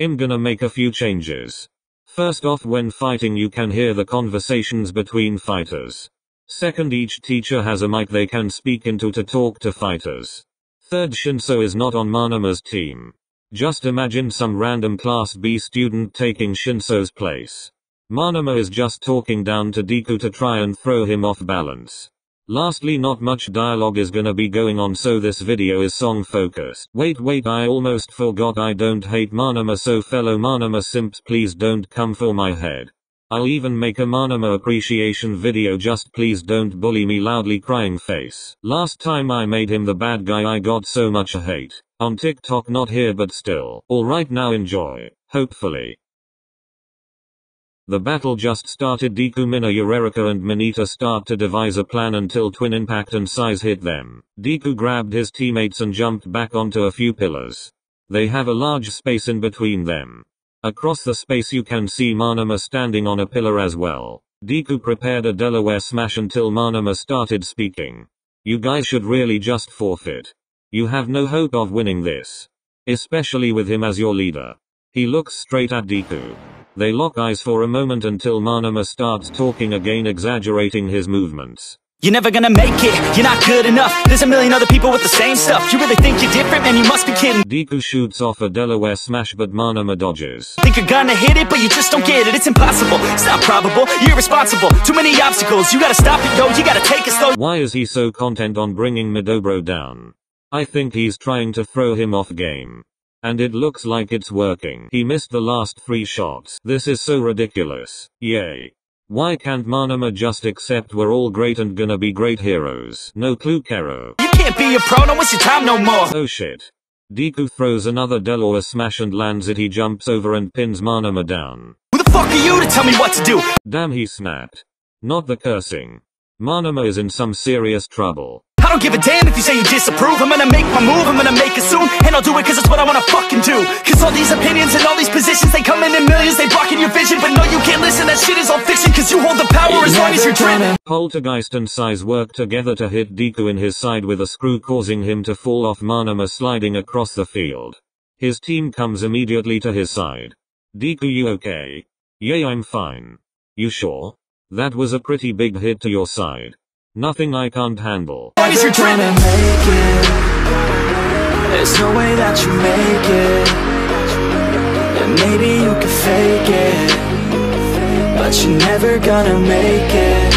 I'm gonna make a few changes. First off when fighting you can hear the conversations between fighters. Second each teacher has a mic they can speak into to talk to fighters. Third Shinso is not on Monoma's team. Just imagine some random class B student taking Shinso's place. Monoma is just talking down to Deku to try and throw him off balance. Lastly not much dialogue is gonna be going on so this video is song focused. Wait wait I almost forgot I don't hate Monoma so fellow Monoma simps please don't come for my head. I'll even make a Monoma appreciation video just please don't bully me loudly crying face. Last time I made him the bad guy I got so much hate. On TikTok not here but still. Alright now enjoy. Hopefully. The battle just started Deku Mina Uraraka and Mineta start to devise a plan until Twin Impact and Size hit them. Deku grabbed his teammates and jumped back onto a few pillars. They have a large space in between them. Across the space you can see Monoma standing on a pillar as well. Deku prepared a Delaware smash until Monoma started speaking. You guys should really just forfeit. You have no hope of winning this. Especially with him as your leader. He looks straight at Deku. They lock eyes for a moment until Monoma starts talking again exaggerating his movements. You're never gonna make it, you're not good enough. There's a million other people with the same stuff. You really think you're different, man, you must be kidding. Deku shoots off a Delaware smash but Monoma dodges. Think you're gonna hit it, but you just don't get it. It's impossible, it's not probable, you're irresponsible. Too many obstacles, you gotta stop it, yo, you gotta take it slow. Why is he so content on bringing Midobro down? I think he's trying to throw him off game. And it looks like it's working. He missed the last three shots. This is so ridiculous. Yay. Why can't Monoma just accept we're all great and gonna be great heroes? No clue Kero. You can't be a pro, don't waste your time no more Oh shit. Deku throws another Delaware smash and lands it he jumps over and pins Monoma down. Who the fuck are you to tell me what to do? Damn he snapped. Not the cursing. Monoma is in some serious trouble. I don't give a damn if you say you disapprove I'm gonna make my move, I'm gonna make it soon And I'll do it cause it's what I wanna fucking do Cause all these opinions and all these positions They come in in millions, they blocking your vision But no you can't listen, that shit is all fiction Cause you hold the power as long as you're driven Poltergeist and Size work together to hit Deku in his side with a screw causing him to fall off Monoma sliding across the field. His team comes immediately to his side. Deku you okay? Yay I'm fine. You sure? That was a pretty big hit to your side. Nothing I can't handle. As you're make it There's no way that you make it And maybe you can fake it But you're never gonna make it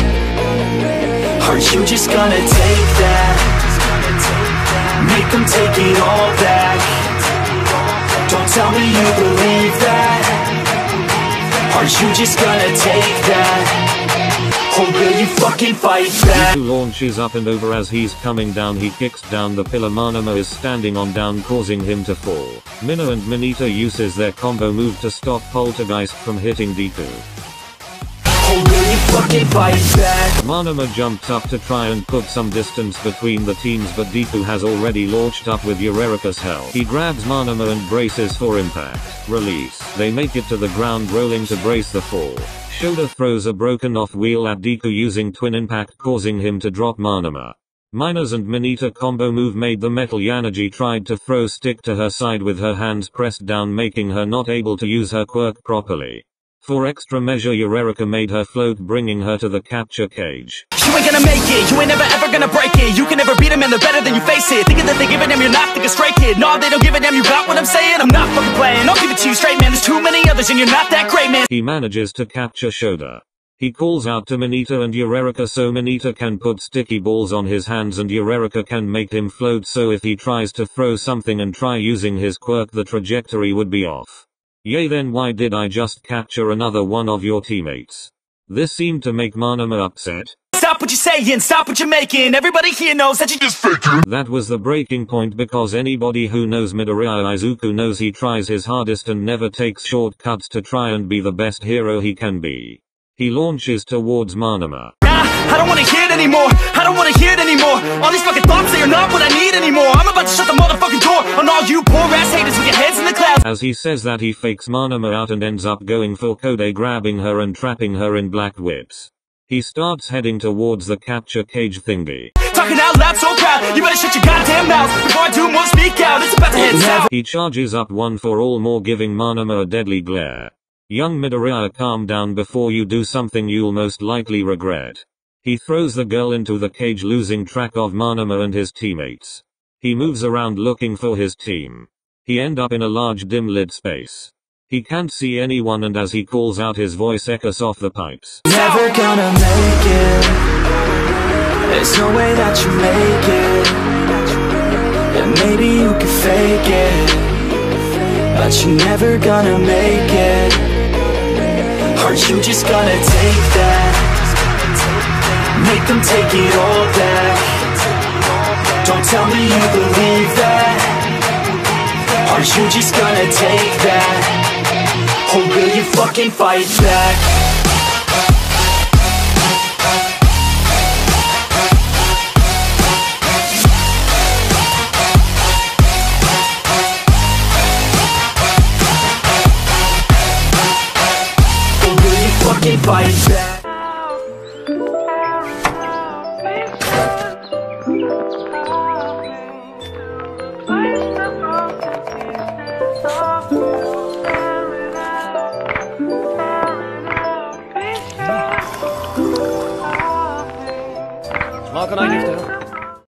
Are you just gonna take that? Make them take it all back Don't tell me you believe that Are you just gonna take that? Or will you fucking fight back? Launches up and over as he's coming down he kicks down the pillar Monoma is standing on down causing him to fall. Mina and Mineta uses their combo move to stop Poltergeist from hitting Deku. Will fucking fight back? Monoma jumps up to try and put some distance between the teams but Deku has already launched up with Uraraka's help. He grabs Monoma and braces for impact. Release. They make it to the ground rolling to brace the fall. Shoda throws a broken off wheel at Deku using twin impact causing him to drop Monoma. Miners and Mineta combo move made the metal Yanagi tried to throw stick to her side with her hands pressed down making her not able to use her quirk properly. For extra measure Uraraka made her float bringing her to the capture cage. You ain't gonna make it, you ain't never ever gonna break it You can never beat them and they're better than you face it Thinking that they give a damn, you're not thinking straight kid No, they don't give a damn, you got what I'm saying? I'm not fucking playing, I'll give it to you straight man There's too many others and you're not that great man He manages to capture Shoda. He calls out to Mineta and Uraraka so Mineta can put sticky balls on his hands and Uraraka can make him float so if he tries to throw something and try using his quirk the trajectory would be off. Yay then why did I just capture another one of your teammates? This seemed to make Monoma upset. Stop what you're saying, stop what you're making Everybody here knows that you just faking That was the breaking point because anybody who knows Midoriya Izuku knows he tries his hardest and never takes shortcuts to try and be the best hero he can be. He launches towards Monoma. Nah, I don't wanna hear it anymore I don't wanna hear it anymore All these fucking thoughts, they are not what I need anymore I'm about to shut the motherfucking door On all you poor ass haters with your heads in the clouds As he says that he fakes Monoma out and ends up going for Kode grabbing her and trapping her in black whips. He starts heading towards the capture cage thingy. Talking out loud so proud You better shut your goddamn mouth Before I do more speak out It's about to head south. He charges up one for all more giving Monoma a deadly glare. Young Midoriya calm down before you do something you'll most likely regret. He throws the girl into the cage losing track of Monoma and his teammates. He moves around looking for his team. He end up in a large dim lit space. He can't see anyone and as he calls out his voice echoes off the pipes. Never gonna make it. There's no way that you make it. And maybe you can fake it. But you're never gonna make it. Aren't you just gonna take that? Make them take it all back. Don't tell me you believe that Are you just gonna take that. Or will you fucking fight back? Fight back On 90